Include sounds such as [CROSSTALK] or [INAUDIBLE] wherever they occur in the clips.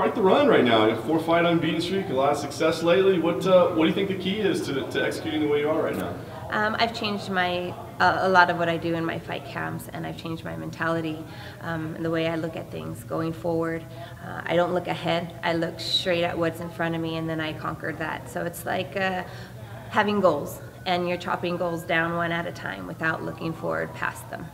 quite the run right now. Four fight unbeaten streak, a lot of success lately. What uh, what do you think the key is to, to executing the way you are right now? Um, I've changed my uh, a lot of what I do in my fight camps, and I've changed my mentality um, and the way I look at things going forward. Uh, I don't look ahead; I look straight at what's in front of me, and then I conquer that. So it's like uh, having goals, and you're chopping goals down one at a time without looking forward past them.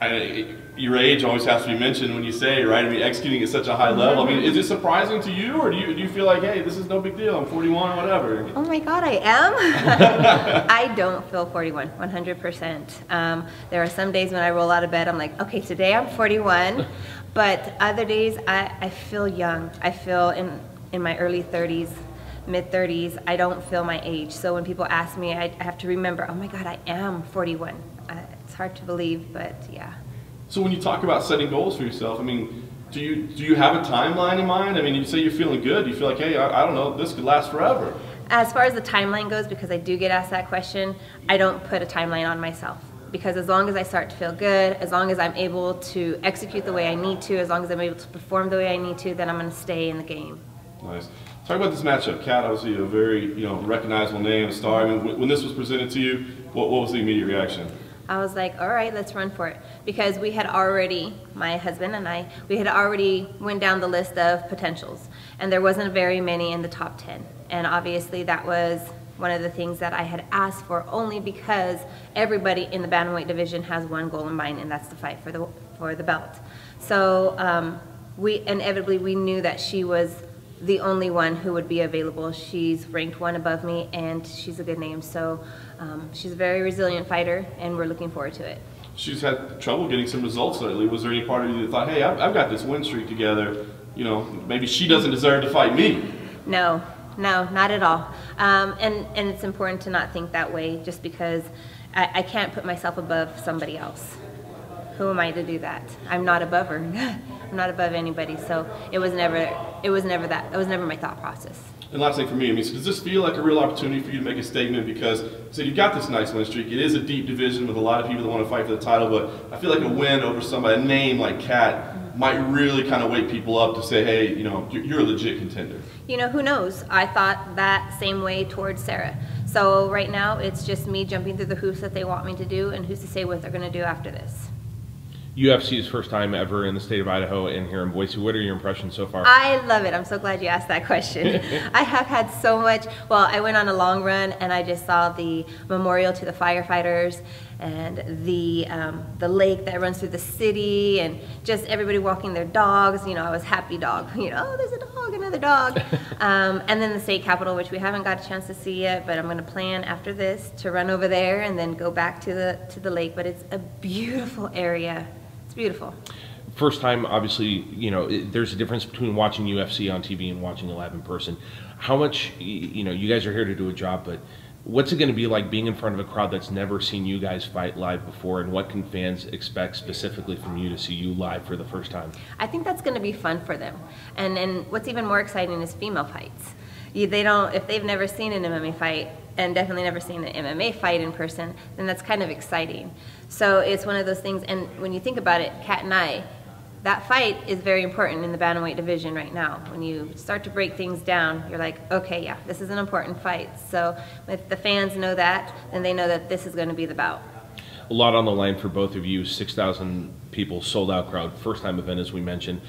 I, your age always has to be mentioned when you say, right? I mean, executing at such a high level. I mean, is it surprising to you, or do you do you feel like, hey, this is no big deal? I'm 41, or whatever. Oh my God, I am. [LAUGHS] I don't feel 41, 100%. Um, there are some days when I roll out of bed, I'm like, okay, today I'm 41, [LAUGHS] but other days I, I feel young. I feel in in my early 30s, mid 30s. I don't feel my age. So when people ask me, I, I have to remember, oh my God, I am 41 hard to believe, but yeah. So when you talk about setting goals for yourself, I mean, do you do you have a timeline in mind? I mean, you say you're feeling good. You feel like, hey, I, I don't know, this could last forever. As far as the timeline goes, because I do get asked that question, I don't put a timeline on myself because as long as I start to feel good, as long as I'm able to execute the way I need to, as long as I'm able to perform the way I need to, then I'm going to stay in the game. Nice. Talk about this matchup. Cat, obviously a very you know recognizable name, a star. I mean, when this was presented to you, what, what was the immediate reaction? I was like, all right, let's run for it. Because we had already, my husband and I, we had already went down the list of potentials. And there wasn't very many in the top 10. And obviously that was one of the things that I had asked for only because everybody in the bantamweight division has one goal in mind, and that's the fight for the, for the belt. So um, we inevitably, we knew that she was the only one who would be available. She's ranked one above me, and she's a good name. So um, she's a very resilient fighter, and we're looking forward to it. She's had trouble getting some results lately. Was there any part of you that thought, hey, I've, I've got this win streak together, you know, maybe she doesn't deserve to fight me? No, no, not at all. Um, and, and it's important to not think that way just because I, I can't put myself above somebody else. Who am I to do that? I'm not above her. [LAUGHS] I'm not above anybody. So it was never, it was never that, it was never my thought process. And last thing for me, I mean, so does this feel like a real opportunity for you to make a statement? Because so you've got this nice win streak. It is a deep division with a lot of people that want to fight for the title, but I feel like a win over somebody, a name like Cat, might really kind of wake people up to say, hey, you know, you're a legit contender. You know, who knows? I thought that same way towards Sarah. So right now, it's just me jumping through the hoops that they want me to do, and who's to say what they're going to do after this. UFC's first time ever in the state of Idaho and here in Boise. What are your impressions so far? I love it. I'm so glad you asked that question. [LAUGHS] I have had so much. Well, I went on a long run and I just saw the memorial to the firefighters and the um, the lake that runs through the city and just everybody walking their dogs. You know, I was happy dog. [LAUGHS] You know, oh, there's a dog, another dog. [LAUGHS] um, and then the state capitol, which we haven't got a chance to see yet, but I'm going to plan after this to run over there and then go back to the to the lake. But it's a beautiful area. It's beautiful. First time, obviously, you know, there's a difference between watching UFC on TV and watching it live in person. How much, you know, you guys are here to do a job, but what's it going to be like being in front of a crowd that's never seen you guys fight live before, and what can fans expect specifically from you to see you live for the first time? I think that's going to be fun for them, and and what's even more exciting is female fights. You, they don't if they've never seen an MMA fight and definitely never seen an MMA fight in person, then that's kind of exciting. So it's one of those things, and when you think about it, Cat and I, that fight is very important in the bantamweight division right now. When you start to break things down, you're like, okay, yeah, this is an important fight. So if the fans know that, then they know that this is going to be the bout. A lot on the line for both of you. 6,000 people, sold out crowd, first time event as we mentioned.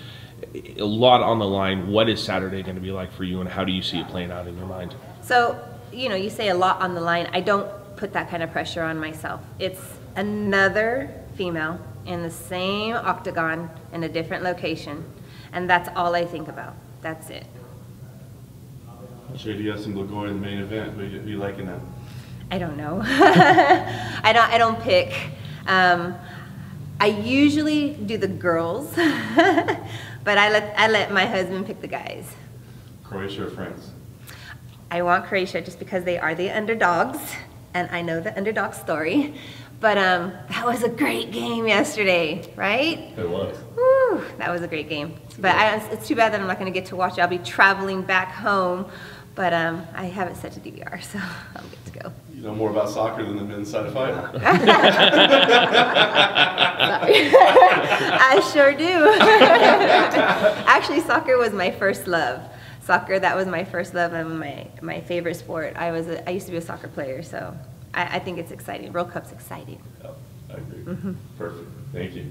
A lot on the line. What is Saturday going to be like for you, and how do you see it playing out in your mind? So, you know, you say a lot on the line. I don't put that kind of pressure on myself. It's another female in the same octagon in a different location, and that's all I think about. That's it. I'm sure you got some Lagore in the main event. Who you, you liking that? I don't know. [LAUGHS] I don't. I don't pick. Um, I usually do the girls, [LAUGHS] but I let I let my husband pick the guys. Croatia or France? I want Croatia just because they are the underdogs, and I know the underdog story. But um, that was a great game yesterday, right? It was. Woo, that was a great game. But I, it's too bad that I'm not going to get to watch it. I'll be traveling back home But um, I have it set to DVR, so [LAUGHS] I'm good to go. You know more about soccer than the men's side of fighting. [LAUGHS] [LAUGHS] I sure do. Actually, soccer was my first love. Soccer, that was my first love and my, my favorite sport. I was a, I used to be a soccer player, so I, I think it's exciting. World Cup's exciting. Oh, I agree. Mm-hmm. Perfect. Thank you.